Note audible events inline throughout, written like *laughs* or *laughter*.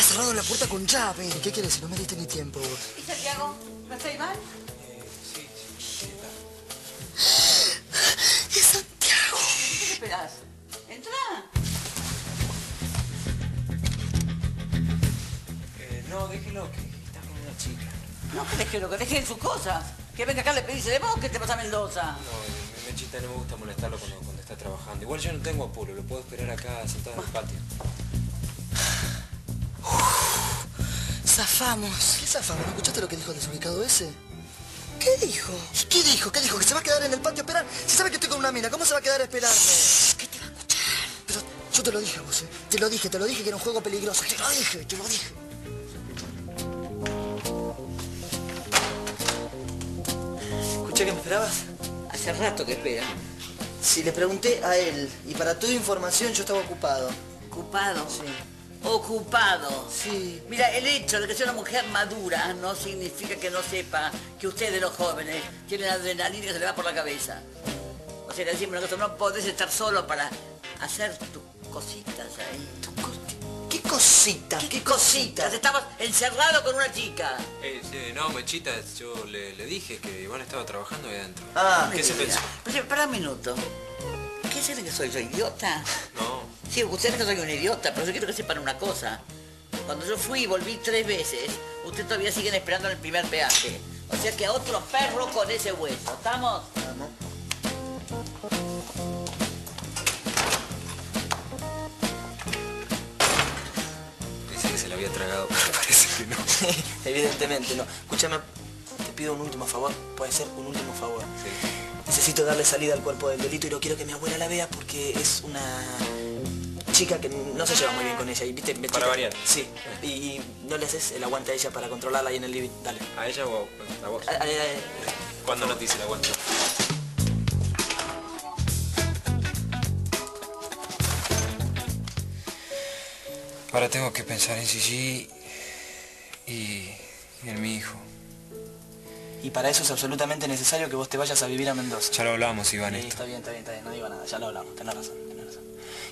había cerrado la puerta con llave. ¿Qué quieres? Si no me diste ni tiempo. ¿Y Santiago? ¿No está Iván? ¡Es Santiago! ¿Qué esperás? Entra. Eh, no, déjelo, que está con una chica. No, que deje lo que deje sus cosas. Que venga acá le pedís de vos que te pasa a Mendoza. No, eh, Mechita no me gusta molestarlo cuando, cuando está trabajando. Igual yo no tengo apuro, lo puedo esperar acá sentado en el patio. Zafamos. ¿Qué zafamos? ¿No escuchaste lo que dijo el desubicado ese? ¿Qué dijo? ¿Y qué dijo? ¿Qué dijo? ¿Que se va a quedar en el patio a esperar? Si sabe que estoy con una mina, ¿cómo se va a quedar a esperarme? ¿Qué te va a escuchar? Pero yo te lo dije, vos, ¿eh? Te lo dije, te lo dije que era un juego peligroso. Te lo dije, te lo dije. ¿Escuché que me esperabas? Hace rato que espera. Sí, le pregunté a él. Y para tu información yo estaba ocupado. ¿Ocupado? Sí. Ocupado. Sí. Mira, el hecho de que sea una mujer madura no significa que no sepa que ustedes los jóvenes tienen adrenalina que se le va por la cabeza. O sea, decimos cosa, no podés estar solo para hacer tus cositas ahí. ¿Qué cositas? ¿Qué, cositas? Estabas encerrado con una chica. Eh, eh, no, Mechita, yo le, le dije que Iván estaba trabajando ahí adentro. Ah, ¿Qué se pensó? Pero, espera un minuto. ¿Qué se creen que soy yo, idiota? No. Sí, ustedes no soy un idiota, pero yo quiero que sepan una cosa. Cuando yo fui y volví tres veces, ustedes todavía siguen esperando en el primer peaje. O sea que a otro perro con ese hueso. ¿Estamos? Dice que se la había tragado, *laughs* pero parece que no. *laughs* Evidentemente no. Escúchame, te pido un último favor. Puede ser un último favor. Sí. Necesito darle salida al cuerpo del delito y no quiero que mi abuela la vea porque es una chica que no se lleva muy bien con ella. Y, ¿viste? Me Para chica- variar. Sí. Y, y no le haces el aguante a ella para controlarla ahí en el living. Dale. ¿A ella o a, a vos? Ay, ay, ay. ¿Cuándo no te hice el aguante? Ahora tengo que pensar en Gigi y, y en mi hijo. Y para eso es absolutamente necesario que vos te vayas a vivir a Mendoza. Ya lo hablamos, Iván, Sí, esto. está bien, está bien, está bien, no digo nada, ya lo hablamos, tenés razón, tenés razón.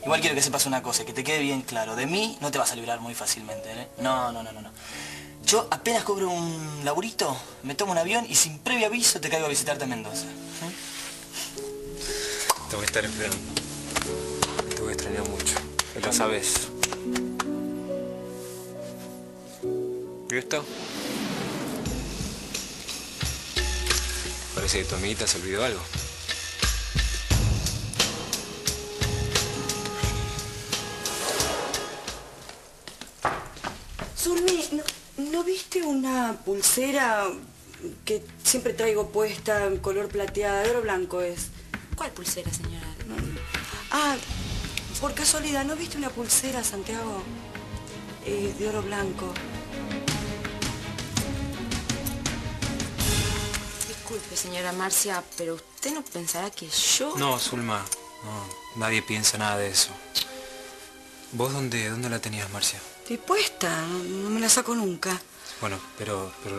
Igual quiero que sepas una cosa, que te quede bien claro, de mí no te vas a librar muy fácilmente, ¿eh? No, no, no, no, no. Yo apenas cobro un laburito, me tomo un avión y sin previo aviso te caigo a visitarte a Mendoza. ¿eh? Te voy a estar esperando. Te voy a extrañar mucho. Lo sabes. ¿Y esto? Parece que tu amiguita se olvidó algo. Una pulsera que siempre traigo puesta en color plateada? De oro blanco es. ¿Cuál pulsera, señora? Ah, por casualidad, ¿no viste una pulsera, Santiago? Eh, de oro blanco. Disculpe, señora Marcia, pero usted no pensará que yo... No, Zulma. No, nadie piensa nada de eso. ¿Vos dónde, dónde la tenías, Marcia? Estoy puesta, no me la saco nunca. Bueno, pero, pero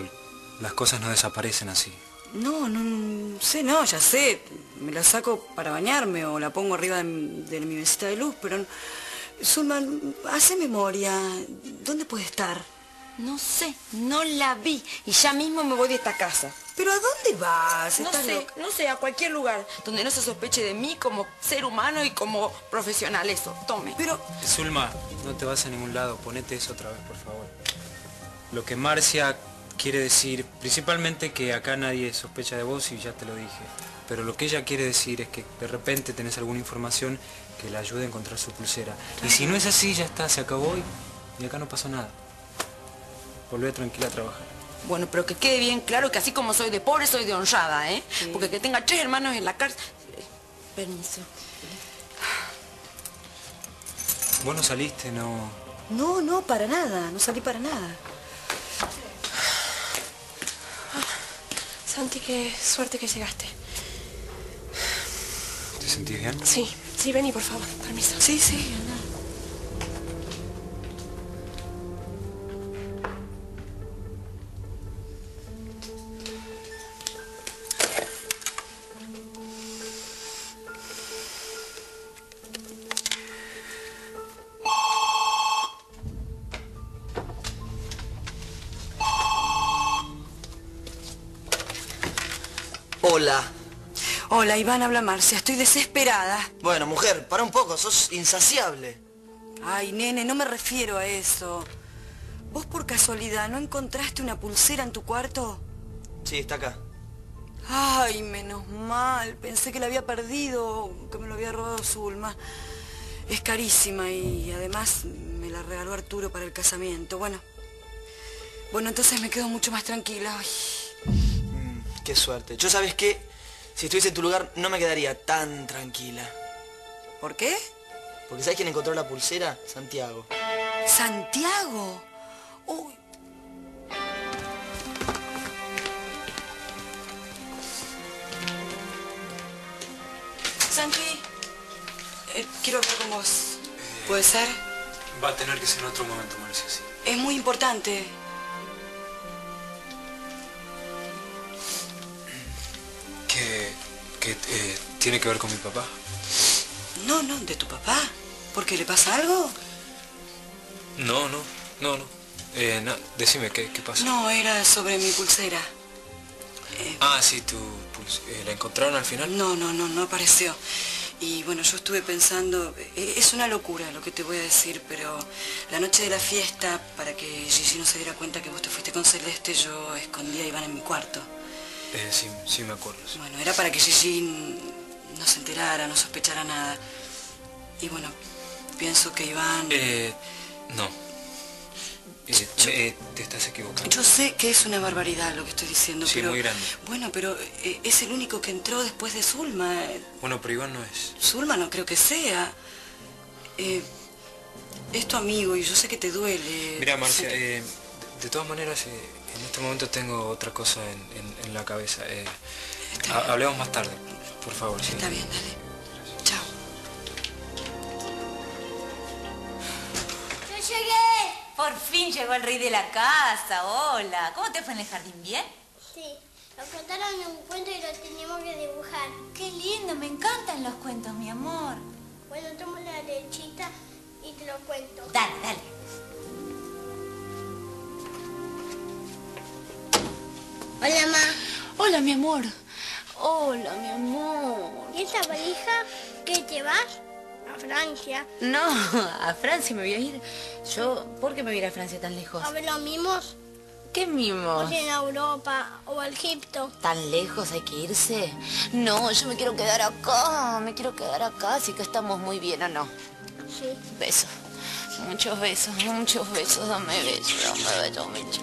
las cosas no desaparecen así. No, no, no sé, no, ya sé. Me la saco para bañarme o la pongo arriba de, mi- de mi mesita de luz, pero... Zulma, hace memoria. ¿Dónde puede estar? No sé, no la vi. Y ya mismo me voy de esta casa. ¿Pero a dónde vas? No ¿Estás sé, loca? no sé, a cualquier lugar donde no se sospeche de mí como ser humano y como profesional. Eso, tome. Pero, Zulma, no te vas a ningún lado. Ponete eso otra vez, por favor. Lo que Marcia quiere decir, principalmente que acá nadie sospecha de vos y ya te lo dije. Pero lo que ella quiere decir es que de repente tenés alguna información que la ayude a encontrar su pulsera. Y si no es así, ya está, se acabó y, y acá no pasa nada. Volvé tranquila a trabajar. Bueno, pero que quede bien claro que así como soy de pobre, soy de honrada, ¿eh? Porque que tenga tres hermanos en la cárcel... Eh, Permiso. Vos no saliste, no... no, no, para nada. No salí para nada. Santi, qué suerte que llegaste. ¿Te sentís bien? Sí, sí, vení, por favor. Permiso. Sí, sí, Hola. Hola, Iván, habla Marcia. Estoy desesperada. Bueno, mujer, para un poco, sos insaciable. Ay, nene, no me refiero a eso. ¿Vos por casualidad no encontraste una pulsera en tu cuarto? Sí, está acá. Ay, menos mal. Pensé que la había perdido, que me lo había robado Zulma. Es carísima y además me la regaló Arturo para el casamiento. Bueno, bueno, entonces me quedo mucho más tranquila. Ay, qué suerte. Yo sabes qué, si estuviese en tu lugar no me quedaría tan tranquila. ¿Por qué? Porque ¿sabes quién encontró la pulsera? Santiago. Santiago. Uy. Santi, eh, quiero hablar con vos. ¿Puede ser? Va a tener que ser en otro momento, Marcia, sí. Es muy importante. Eh, tiene que ver con mi papá. No, no, de tu papá. ¿Por qué le pasa algo? No, no, no, no. Eh, na- decime, ¿qué, qué pasa? No, era sobre mi pulsera. Ah, sí, tu puls- eh, ¿La encontraron al final? No, no, no, no apareció. Y bueno, yo estuve pensando, eh, es una locura lo que te voy a decir, pero la noche de la fiesta, para que Gigi no se diera cuenta que vos te fuiste con Celeste, yo escondí a Iván en mi cuarto. Eh, sí, sí me acuerdo. sí. Bueno, era para que Gigi no se enterara, no sospechara nada. Y bueno, pienso que Iván... Eh, no. Eh, eh, te estás equivocando. Yo sé que es una barbaridad lo que estoy diciendo, Sí, pero... muy grande. Bueno, pero eh, es el único que entró después de Zulma. Bueno, pero Iván no es. Zulma no creo que sea. Es tu amigo y yo sé que te duele. Mira, Marcia, que- de, de todas maneras, en este momento tengo otra cosa en, en- en la cabeza. Eh, ha- hablemos más tarde, por favor. sí. Está bien, dale. Chao. ¡Yo llegué! Por fin llegó el rey de la casa. Hola. ¿Cómo te fue en el jardín? ¿Bien? Sí, nos contaron un cuento y lo teníamos que dibujar. Qué lindo. Me encantan los cuentos, mi amor. Bueno, tomo la lechita y te lo cuento. Dale, dale. Hola, ma. Hola, mi amor. Hola, mi amor. ¿Y esta valija qué te vas? A Francia. No, *laughs* a Francia me voy a ir. Yo, ¿por qué me voy a ir a Francia tan lejos? A ver los mimos. ¿Qué O mimos? sea, en Europa o a Egipto. ¿Tan lejos hay que irse? No, yo me quiero quedar acá. Me quiero quedar acá, así que estamos muy bien, ¿o no? Sí. Besos. Muchos besos, muchos besos. Dame besos, dame besos, besos.